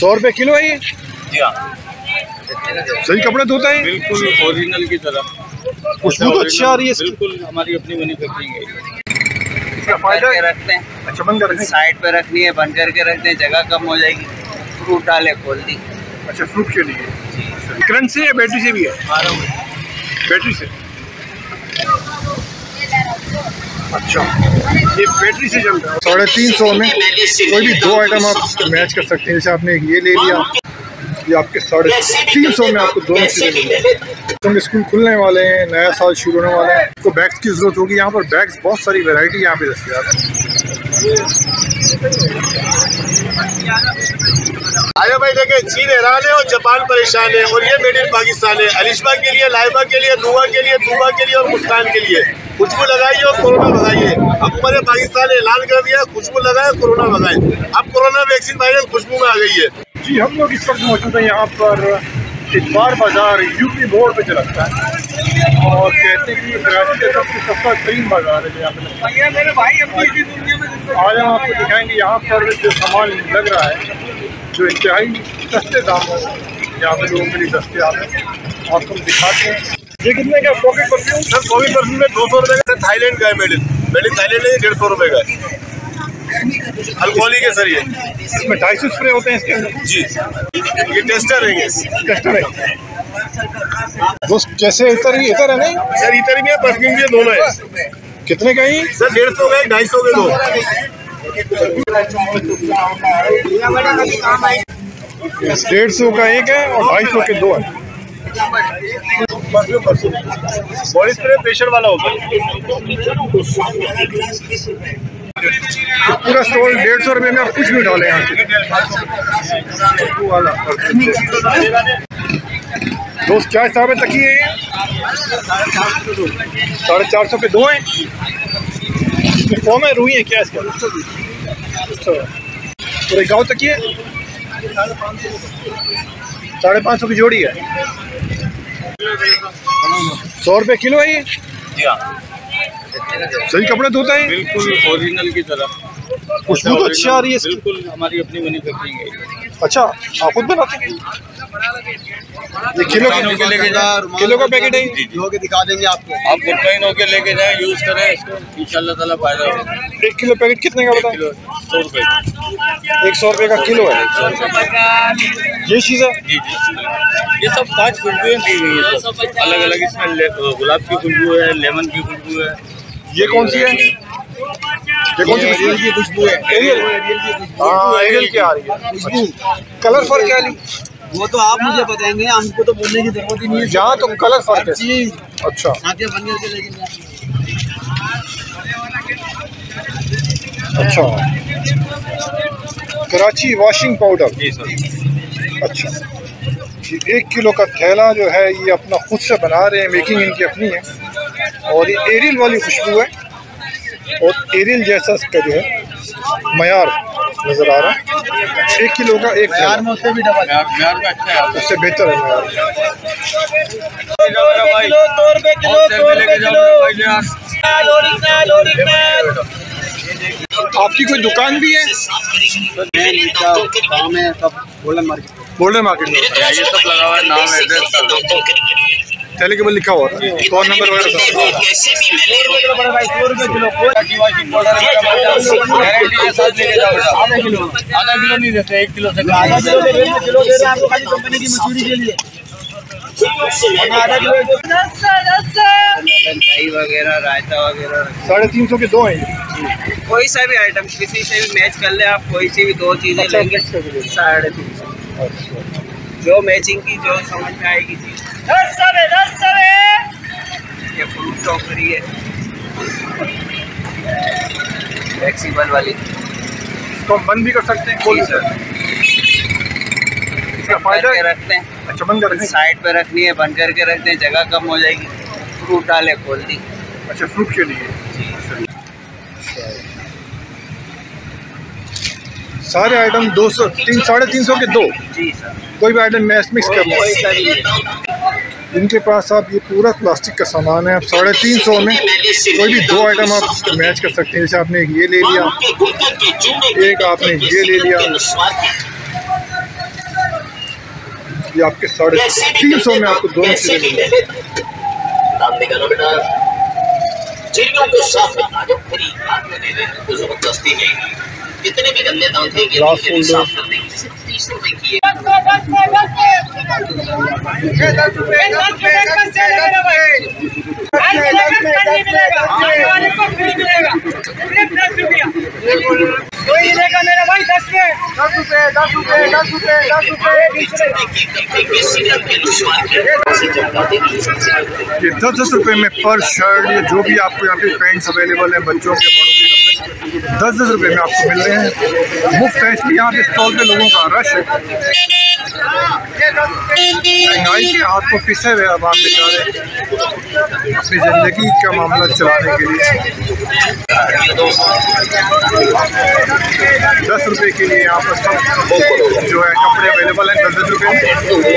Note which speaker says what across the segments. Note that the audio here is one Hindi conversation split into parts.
Speaker 1: सौ रुपये किलो है ये?
Speaker 2: जी हाँ।
Speaker 1: सही कपड़े धोता है?
Speaker 2: बिल्कुल ओरिजिनल की तरह।
Speaker 1: खुशबू तो अच्छी आ रही है
Speaker 2: बिल्कुल हमारी अपनी मैन्युफैक्चरिंग है।
Speaker 1: इसका फ़ायदा?
Speaker 3: रखते हैं।
Speaker 1: अच्छा बंद कर
Speaker 3: साइड पे रखनी है बंद करके रखते हैं जगह कम हो जाएगी। फ्रूट डाले खोल दी।
Speaker 1: अच्छा फ्रूट के लिए। करंट से या बैटरी से भी है? बैटरी से। अच्छा। ये बैटरी से चलता है। साढ़े तीन सौ में कोई भी दो आइटम आप मैच कर सकते हैं। जैसे आपने एक ये ले लिया ये आपके साढ़े तीन सौ में आपको दोनों चीज़ें मिल तो स्कूल खुलने वाले हैं नया साल शुरू होने वाला है। आपको बैग्स की ज़रूरत होगी। यहाँ पर बैग्स बहुत सारी वेराइटी यहाँ पे दस्तियाब है
Speaker 4: आया भाई देखे चीन हैरान है और जापान परेशान है और ये मेड इन पाकिस्तान है। अलिशबा के लिए लाइबा के लिए दुआ के लिए दुआ के लिए और मुस्कान के लिए। खुशबू लगाइए और कोरोना भगाइए। हुकूमत पाकिस्तान ने ऐलान कर दिया खुशबू लगाए कोरोना भगाए। अब कोरोना वैक्सीन वायरल खुशबू में आ गई है।
Speaker 1: जी हम लोग इस वक्त मौजूद है यहाँ पर इतवार बाज़ार यूपी मोड़ पे जो लगता है। और कहते हैं कि कराची का सबसे सस्ता तरीन बाज़ार है यहाँ पे। आज हम आपको दिखाएँगे यहाँ पर जो सामान लग रहा है। जो इंतहाई सस्ते दामों में यहाँ पे लोगों के लिए दस्तियाब है। आपको हम दिखाते हैं। ये कितने का pocket perfume
Speaker 4: sir Covid perfume में दो सौ रुपए का थाईलैंड का है made in made in Thailand है डेढ़ सौ रुपए का है। अल्कोहली के सर ये।
Speaker 1: इसमें ढाई सौ स्प्रे होते हैं इसके अंदर?
Speaker 4: जी। ये टेस्टर रहेंगे
Speaker 1: टेस्टर है। दोस्त कैसे इतर ही इतर है नहीं?
Speaker 4: सर इतर भी है परफ्यूम भी दोनों है।
Speaker 1: कितने का ही
Speaker 4: सर डेढ़ सौ का ढाई सौ के दो।
Speaker 1: डेढ़ सौ का एक है और ढाई सौ के दो है।
Speaker 4: बॉडी स्प्रे प्रेशर वाला होगा।
Speaker 1: पूरा स्टॉल डेढ़ सौ रुपये में आप कुछ भी डाले यहाँ दोस्त क्या हिसाब है तकिए? साढ़े चार सौ के दो हैं। फॉर्म है रूही है क्या इसका? अच्छा गाँव तक तकिए साढ़े पाँच सौ की जोड़ी है? सौ रुपये किलो है ये?
Speaker 2: हाँ।
Speaker 1: सही कपड़े धोता है?
Speaker 2: बिल्कुल ओरिजिनल की तरह।
Speaker 1: खुशबू तो अच्छी आ रही है
Speaker 2: बिल्कुल हमारी अपनी मैन्युफैक्चरिंग है।
Speaker 1: अच्छा आप खुद बनाते हैं? ये किलो
Speaker 2: होके लेके जाए।
Speaker 1: किलो का पैकेट है
Speaker 2: जी, जी।
Speaker 4: होके दिखा देंगे आपको।
Speaker 2: आप गुटकाइन होके लेके जाए यूज़ करें इसको इंशाल्लाह ताला फ़ायदा होगा।
Speaker 1: एक किलो पैकेट कितने का बता
Speaker 2: किलो सौ रुपए।
Speaker 1: एक सौ रुपये का किलो है। ये चीज़ है?
Speaker 2: ये सब पाँच खुशबुएँ दी गई है अलग अलग इसमें गुलाब की खुशबू है लेमन की खुशबू है।
Speaker 1: ये कौन सी है? ये कौन सी
Speaker 4: एरियल की खुशबू है।
Speaker 1: एरियल? हाँ एरियल की आ रही है। कलर फ़र्क है? ली
Speaker 3: वो तो आप मुझे बताएँगे हमको तो बोलने की ज़रूरत ही नहीं है।
Speaker 1: यहाँ तो कलर फ़र्क है
Speaker 3: चीज़
Speaker 1: अच्छा।
Speaker 3: आगे बन करके लेकिन
Speaker 1: अच्छा। कराची वॉशिंग पाउडर
Speaker 2: जी सर
Speaker 1: अच्छा। एक किलो का थैला जो है ये अपना खुद से बना रहे हैं मेकिंग इनकी अपनी है। और ये एरियल वाली खुशबू है। और एरियल जैसा इसका जो है मयार। नज़र आ रहा है एक किलो का एक थैला
Speaker 3: में उससे भी डबल
Speaker 2: अच्छा है
Speaker 1: उससे बेहतर है आपकी कोई दुकान भी है
Speaker 3: काम है सब गोल्डन मार्केट
Speaker 1: गोल्डन मार्केट में
Speaker 2: ये सब लगा हुआ है नाम एड्रेस
Speaker 1: के ऊपर लिखा हुआ है फ़ोन नंबर वगैरह सब
Speaker 2: गारंटी के साथ लेके जाओ आधा किलो आधा किलो नहीं देते एक किलो से
Speaker 3: आधा किलो ले रहे किलो दे रहे हैं आपको खाली कंपनी की मजदूरी के लिए। किलो दही वगैरह रायता वगैरह
Speaker 1: साढ़े तीन सौ के दो हैं।
Speaker 3: कोई सा भी आइटम किसी से भी मैच कर ले आप कोई सी भी दो चीज़ें
Speaker 1: अच्छा,
Speaker 3: लेंगे। साढ़े तीन सौ।
Speaker 1: अच्छा।
Speaker 3: जो मैचिंग की जो समझ में आएगी चीज़ ये फ्रूट टॉकरी है। फ्लेक्सिबल वाली।
Speaker 1: इसको हम बंद भी कर सकते हैं खोल भी सकते हैं। इसका फ़ायदा
Speaker 3: करके रखते हैं।
Speaker 1: अच्छा बंद कर
Speaker 3: साइड पे रखनी है बंद करके रखते हैं जगह कम हो जाएगी। फ्रूट डाले खोल दी।
Speaker 1: अच्छा फ्रूट के लिए। सारे आइटम दो सौ तीन साढ़े तीन सौ के दो।
Speaker 3: जी सर।
Speaker 1: कोई भी आइटम मैच मिक्स कर लो। इनके पास आप ये पूरा प्लास्टिक का सामान है आप साढ़े तीन सौ में कोई भी दो आइटम आप मैच कर सकते हैं। जैसे आपने ये ले लिया एक आपने ये ले लिया। ये आपके साढ़े तीन सौ में आपको दोनों चीज़ें
Speaker 5: को साफ़ करना जब पूरी हाथ में दे दे ज़बरदस्ती नहीं कितने भी गंदे दांत हैं ये साफ़ कर देंगे
Speaker 3: कोई लेगा मेरा भाई दस में दस रुपए दस रुपए दस रुपए दस रुपए।
Speaker 5: ये
Speaker 1: दस दस रुपये में पर शर्ट या जो भी आपको यहाँ पे पैंट्स अवेलेबल हैं, बच्चों के दस दस रुपये में आपको मिल रहे हैं। मुफ़्त है, इसलिए यहाँ पे स्टॉल पे लोगों का रश है। के हाथ को पिसे हुए अब आप बेचारे अपनी ज़िंदगी का मामला चलाने के लिए। दस रुपए के लिए यहाँ पर सब जो है कपड़े अवेलेबल हैं दस दस रुपये जो है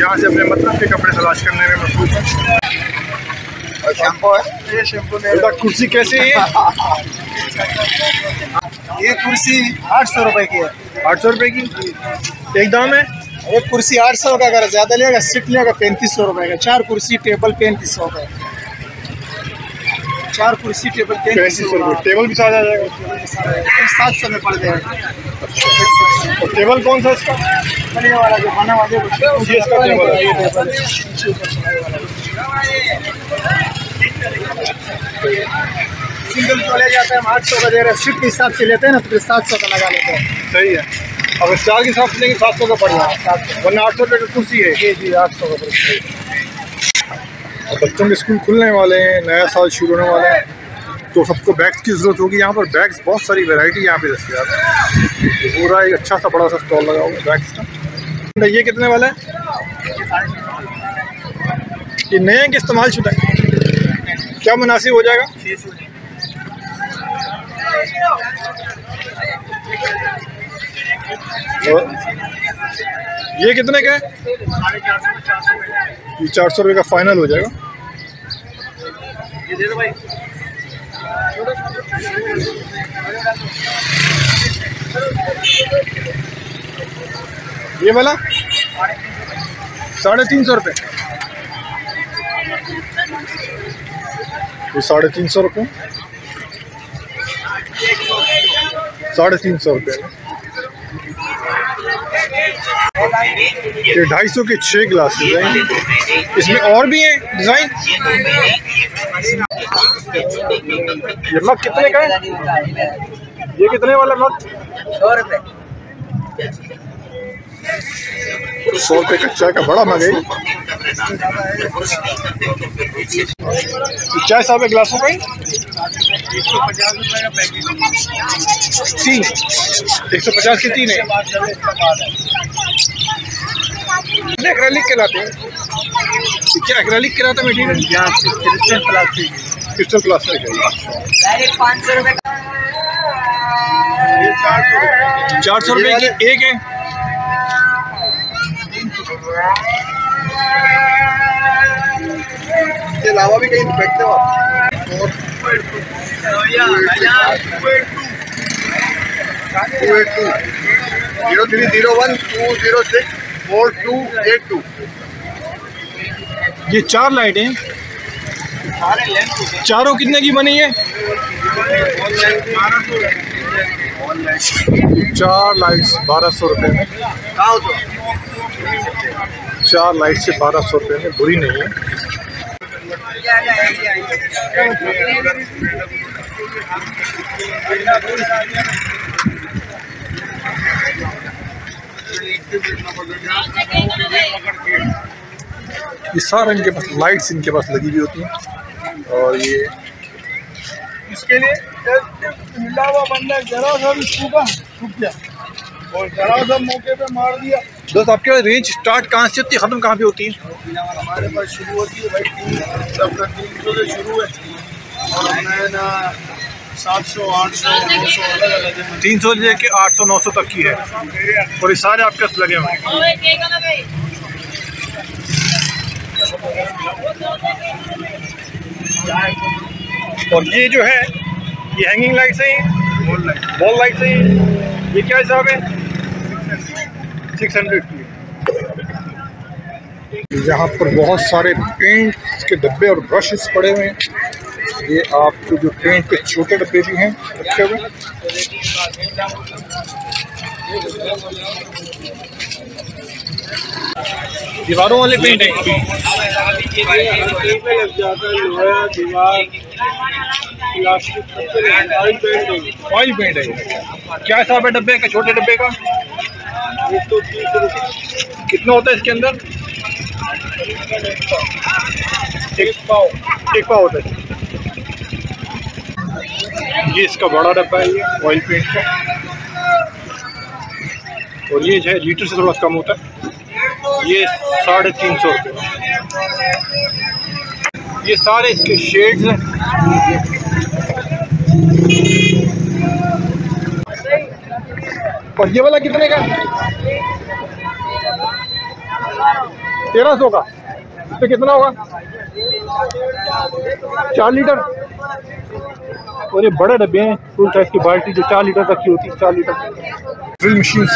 Speaker 1: यहाँ से अपने मतलब के कपड़े तलाश करने में मसरूफ है।
Speaker 3: शैम्पू है। ये शैम्पू
Speaker 1: कुर्सी कैसे है?
Speaker 3: ये कुर्सी आठ सौ रुपए की है।
Speaker 1: आठ सौ रुपये की? एक दाम है?
Speaker 3: एक कुर्सी आठ सौ का अगर ज़्यादा लेगा सीट लेगा पैंतीस सौ रुपए का। चार कुर्सी टेबल पैंतीस सौ का चार कुर्सी टेबल
Speaker 1: पैंतीस सौ रुपये टेबल भी साथ आ जाएगा।
Speaker 3: सात सौ में पड़ जाएगा।
Speaker 1: और टेबल कौन सा इसका?
Speaker 3: बने वाला जो बना वाला
Speaker 1: ये इसका टेबल है।
Speaker 3: ये टेबल है। सिंगल जो ले जाते हैं हम आठ सौ का दे रहे हैं सीट के हिसाब से लेते हैं ना तो फिर सात सौ का लगा लेते हैं।
Speaker 1: सही है। अगर चार के हिसाब से लेंगे सात सौ का पड़ जाएगा वरना आठ सौ रुपये का कुर्सी है।
Speaker 3: जी जी आठ सौ का।
Speaker 1: और बच्चों के स्कूल खुलने वाले हैं नया साल शुरू होने वाला है तो सबको बैग्स की ज़रूरत होगी। यहाँ पर बैग्स बहुत सारी वेराइटी यहाँ पे दस्तियाब है। पूरा एक अच्छा सा बड़ा सा स्टॉल लगा हुआ है बैग्स का। ये कितने वाला है? ये नए हैं कि इस्तेमाल शुदा? क्या मुनासिब हो जाएगा? ये कितने का है? ये चार सौ रुपये का फाइनल हो जाएगा। ये वाला? साढ़े तीन सौ रुपये। साढ़े तीन सौ रुपये। साढ़े तीन सौ रुपये। ये ढाई सौ के छः ग्लास हैं। इसमें और भी हैं डिज़ाइन ये मग कितने का है? ये कितने वाला मग
Speaker 3: सौ रुपए
Speaker 1: सौ रुपये का चाय का बड़ा मग चाय साहब है ग्लासों का ही तीन। एक सौ पचास की तीन है। एक्रेलिक कहलाते हैं। ये क्या एक्रेलिक कहलाता है material
Speaker 3: crystal plastic
Speaker 1: crystal plastic है चार सौ रुपये की एक है।
Speaker 3: के अलावा भी कहीं बैठते हो
Speaker 1: two eight two zero three zero one two zero six four two eight two ये चार लाइटें हैं। चारों कितने की बनी है? चार लाइट्स बारह सौ रुपये में। चार लाइट से बारह सौ रुपये में, बुरी नहीं है। ये सारे इनके पास, लाइट्स इनके पास लगी हुई होती हैं। और ये
Speaker 3: इसके लिए मिला हुआ बंदा जरा सा भी छूका छुप गया। और जरा सा मौके पे मार दिया।
Speaker 1: दोस्त आपके पास रेंज स्टार्ट कहाँ से होती है? ख़त्म कहाँ पे होती है?
Speaker 3: हमारे पास शुरू होती है भाई तीन सबका तीन सौ से शुरू है। और हमें ना सात सौ आठ सौ नौ सौ अलग अलग है।
Speaker 1: तीन सौ लेके आठ सौ नौ सौ तक की है। और ये सारे आपके पास लगे हुए और ये जो है ये हैंगिंग लाइट से ही बॉल लाइट्स हैं। ये क्या हिसाब है? सिक्स हंड्रेड की यहाँ पर बहुत सारे पेंट के डब्बे और ब्रशेस पड़े हुए हैं। ये आपको जो पेंट के छोटे डब्बे भी हैं, रखे हुए। दीवारों वाले पेंट है। ऑयल पेंट है क्या हिसाब है डब्बे का, छोटे डब्बे का?
Speaker 3: एक सौ तीस रुपये।
Speaker 1: कितना होता है इसके अंदर? एक पाव। एक पाव होता है। ये इसका बड़ा डब्बा है, ये ऑयल पेंट का। और ये जो है, लीटर से थोड़ा कम होता है। ये साढ़े तीन सौ रुपये। ये सारे इसके शेड्स हैं। और ये वाला कितने का तेरह सौ का। तो कितना होगा? चार लीटर। और ये बड़े डब्बे हैं। फुल साइज़ की बाल्टी जो चार लीटर तक की होती है चार लीटर। ड्रिल मशीन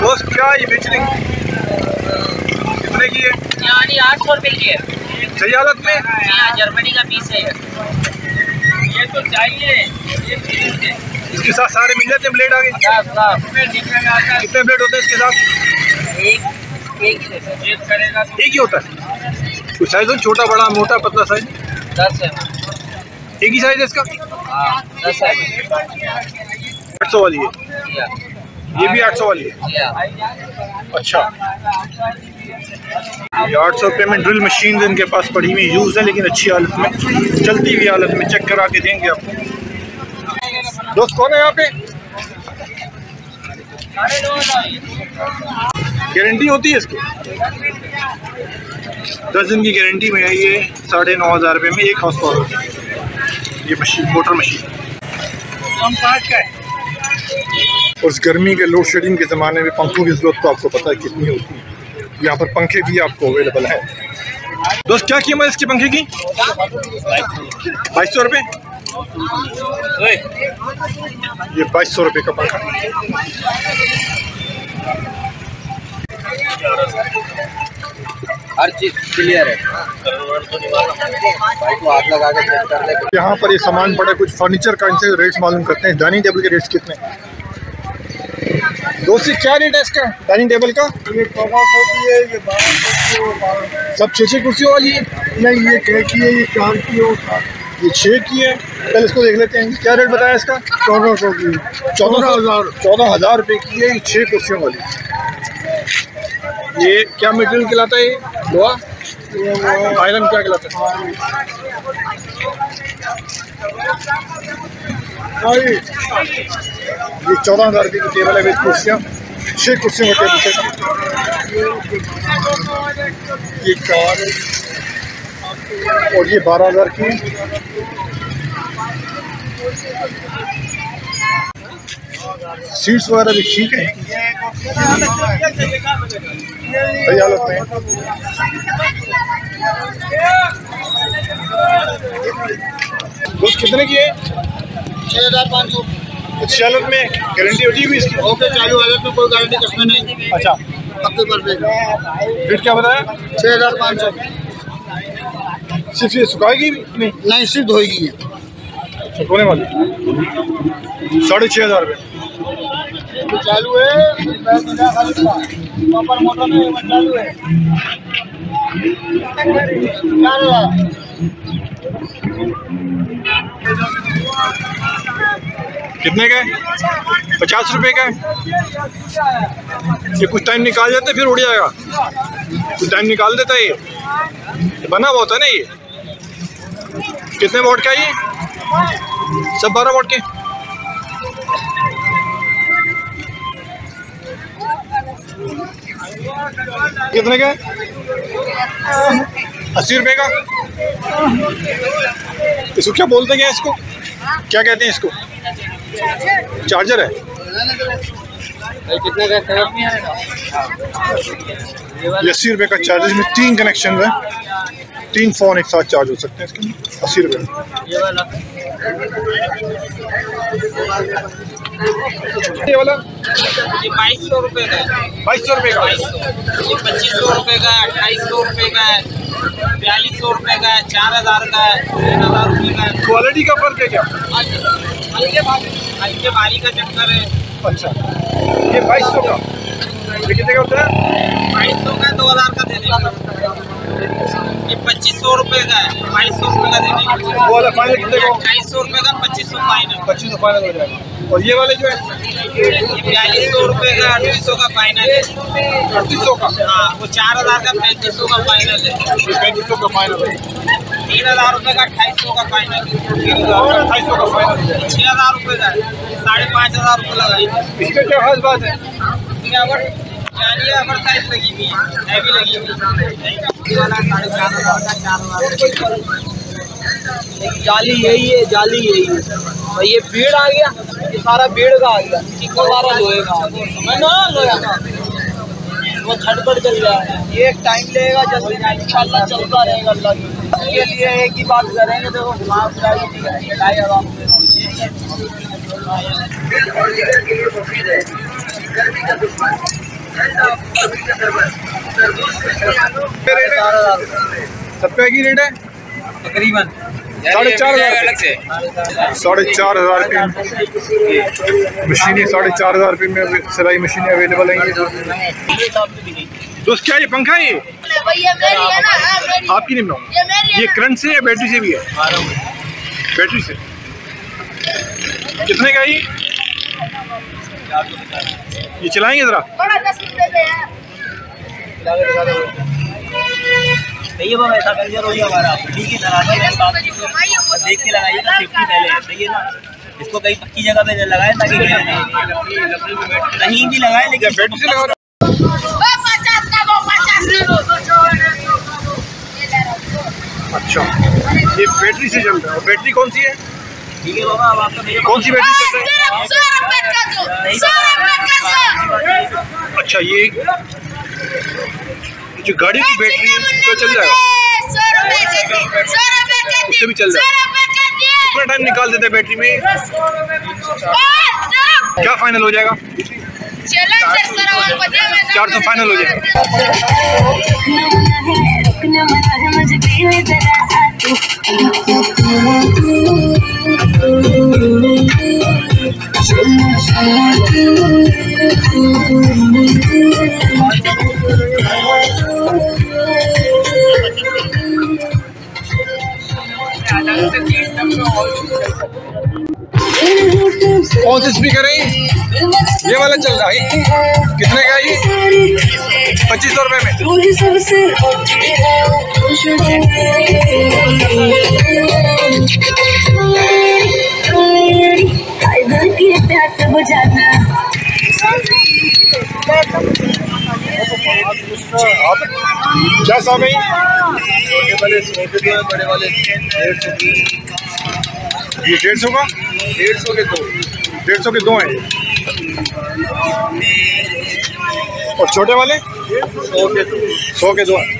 Speaker 1: दोस्त क्या ये बेच रही कितने की है?
Speaker 6: यानी आठ सौ रुपए की है।
Speaker 1: सही हालत में?
Speaker 6: जर्मनी का पीस है तो चाहिए।
Speaker 1: इसके साथ सारे मिल जाते हैं ब्लेड आगे? कितने ब्लेड होते हैं इसके साथ?
Speaker 6: एक एक ही करेगा तो
Speaker 1: एक ही होता है? कोई साइज़ छोटा बड़ा मोटा पतला साइज़
Speaker 6: दस है।
Speaker 1: एक ही साइज़ है इसका?
Speaker 6: हाँ दस है।
Speaker 1: आठ सौ वाली है।
Speaker 6: ये।
Speaker 1: भी आठ सौ वाली है? अच्छा। आठ सौ रुपये में ड्रिल मशीन इनके पास पड़ी हुई यूज़ है लेकिन अच्छी हालत में चलती हुई हालत में चेक करा के देंगे आपको। दोस्त कौन है यहाँ पे? गारंटी होती है इसकी? दस दिन की गारंटी में है ये साढ़े नौ हज़ार रुपये में एक हाउस पावर ये मशीन मोटर मशीन इस गर्मी के लोड शेडिंग के ज़माने में पंखों की ज़रूरत तो आपको पता है कितनी होती है। यहाँ पर पंखे भी आपको अवेलेबल है। दोस्त क्या कीमत इसके पंखे की? बाईस सौ रुपये। ये बाईस सौ रुपये का पंखा।
Speaker 6: हर चीज़ क्लियर है। भाई को हाथ लगा के चेक कर ले।
Speaker 1: यहाँ पर ये सामान पड़ा कुछ फर्नीचर का इनसे रेट्स मालूम करते हैं। डाइनिंग टेबल के रेट्स कितने? दोस्त क्या रेट है इसका? डाइनिंग टेबल का?
Speaker 3: ये चौदह सौ की है ये है
Speaker 1: सब छः छः कुर्सियों वाली है।
Speaker 3: नहीं, ये छः की है, ये चार की है
Speaker 1: ये छः की है। पहले इसको देख लेते हैं। क्या रेट बताया इसका?
Speaker 3: चौदह सौ की।
Speaker 1: चौदह हज़ार। चौदह हज़ार रुपये की है ये छः कुर्सियों वाली। ये क्या मटेरियल कहलाता है ये? लोहा? आयरन क्या कहलाता है? ये चौदह हज़ार की टेबल है विद कुर्सियाँ। छः कुर्सियों का टेबल ये कार और ये बारह हज़ार की सीट्स वगैरह भी ठीक है। सही हालत में। दोस्त कितने की है?
Speaker 3: छः हज़ार पाँच सौ।
Speaker 1: अच्छी हालत में गारंटी होती है इसकी?
Speaker 3: ओके चालू हालत में कोई गारंटी कसमें नहीं।
Speaker 1: अच्छा।
Speaker 3: हफ़्ते पर पे
Speaker 1: रेट क्या बताया?
Speaker 3: छः हज़ार पाँच सौ।
Speaker 1: सिर्फ़ ये सुखाएगी नहीं?
Speaker 3: नहीं सिर्फ़ धोएगी ये।
Speaker 1: सुखोने वाली। साढ़े छः हज़ार रुपये
Speaker 3: तो चालू है। वहाँ मोटर में चालू है। चार हज़ार
Speaker 1: कितने का पचास रुपए का ये कुछ टाइम निकाल जाते फिर उड़ जाएगा। कुछ टाइम निकाल देता है ये। बना हुआ होता है ना ये। कितने वोट का ये? सब बारह वोट के। कितने का अस्सी रुपए का। इसको क्या बोलते क्या इसको? क्या कहते हैं इसको? चार्जर है?
Speaker 6: कितने का
Speaker 1: ये अस्सी रुपये का चार्जर इसमें तीन कनेक्शन है। तीन फ़ोन एक साथ चार्ज हो सकते हैं इसके अस्सी रुपये
Speaker 6: ये वाला।
Speaker 1: ये
Speaker 6: बाईस सौ रुपये का
Speaker 1: बाईस सौ रुपये का।
Speaker 6: ये पच्चीस सौ रुपये का अट्ठाईस सौ रुपये का है। बयालीस सौ रुपये का है चार हज़ार का है तीन हज़ार रुपये का है।
Speaker 1: क्वालिटी का फ़र्क है क्या?
Speaker 6: हल्के भारी हल्के भारी का चक्कर है।
Speaker 1: अच्छा। ये बाईस सौ का। कितने का होता है?
Speaker 6: बाईस सौ का दो हज़ार का दे देंगे ये पच्चीस सौ रुपये का है बाईस सौ रुपये का दे देंगे
Speaker 1: फाइनल कितने का
Speaker 6: अट्ठाईस सौ रुपये का पच्चीस सौ फाइनल
Speaker 1: पच्चीस सौ फाइनल हो जाएगा। और ये वाले जो है?
Speaker 6: बयालीस सौ रुपये का अड़तीस सौ का फाइनल है।
Speaker 1: अड़तीस सौ का?
Speaker 6: हाँ वो चार हज़ार का पैंतीस सौ का फाइनल है।
Speaker 1: पैंतीस सौ का फाइनल है।
Speaker 6: तीन हज़ार रुपये का अट्ठाईस सौ का फाइनल
Speaker 1: अट्ठाईस सौ का फाइनल
Speaker 6: छः हज़ार रुपये का है। साढ़े पाँच हज़ार रुपये लगाई
Speaker 1: इसमें क्या खास बात है?
Speaker 6: गिरावट यानी अवर साइज़ लगी हुई है हैवी लगी हुई वाला साढ़े चार हज़ार का चार हज़ार जाली यही है जाली यही है और ये भीड़ आ गया ये सारा भीड़ का आ गया सारा लोहे का आ गया ना लोहे का वो झटपट चल रहा है ये टाइम लेगा जल्दी इंशाल्लाह चलता रहेगा अल्लाह की इसके लिए एक ही बात करेंगे तो माफ़ हज़ार रुपये
Speaker 1: रेट है सबका ही रेट है?
Speaker 6: तकरीबन।
Speaker 1: साढ़े चार हज़ार। साढ़े चार हज़ार रुपये मशीनें साढ़े चार हज़ार रुपये में सिलाई मशीनें अवेलेबल हैं। ये दोस्त क्या ये पंखा है ये? आपकी नहीं बनाऊँ
Speaker 7: ये है।
Speaker 1: करंट से या बैटरी से भी है? बैटरी से। कितने का ये? ये चलाएँगे जरा?
Speaker 7: बड़ा दस रुपए पे है।
Speaker 6: सही है ऐसा करिए रोज हमारा। ठीक है लगाने के बाद और देख के लगाइएगा सेफ्टी पहले। सही है ना? इसको कहीं पक्की जगह पे लगाए ताकि कहीं भी लगाए। लेकिन
Speaker 1: बैटरी से लगा
Speaker 7: वो पचास का वो पचास का वो दो सौ है, दो सौ, दो सौ। ये ले लो।
Speaker 1: अच्छा। ये बैटरी से चलता है। बैटरी कौन सी है?
Speaker 6: ठीक है बाबा अब आपका
Speaker 1: कौन सी बैटरी चलता है? अच्छा ये जो गाड़ी की बैटरी है तो चल जाएगा उससे भी चल जाएगा कितना टाइम निकाल देते हैं बैटरी में क्या फाइनल हो जाएगा चार सौ फाइनल हो जाएगा कौन सी स्पीकर है ये? वाला चल रहा है। कितने का ये? पच्चीस सौ रुपये में।
Speaker 8: प्यास बुझाना।
Speaker 1: क्या है सौ डेढ़ सौ ये डेढ़ सौ का? डेढ़ सौ के दो। डेढ़ सौ के दो हैं और छोटे वाले? सौ के दो। सौ के दो हैं।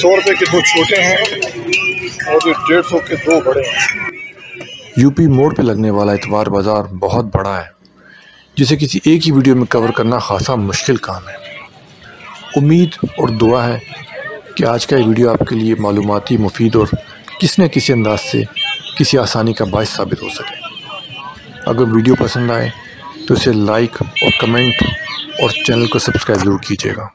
Speaker 1: सौ रुपए के दो छोटे हैं और डेढ़ सौ के दो बड़े हैं।
Speaker 9: यूपी मोड़ पे लगने वाला इतवार बाज़ार बहुत बड़ा है, जिसे किसी एक ही वीडियो में कवर करना खासा मुश्किल काम है। उम्मीद और दुआ है कि आज का ये वीडियो आपके लिए मालूमाती, मुफीद और किसी न किसी अंदाज से किसी आसानी का बायस साबित हो सके। अगर वीडियो पसंद आए तो इसे लाइक और कमेंट और चैनल को सब्सक्राइब ज़रूर कीजिएगा।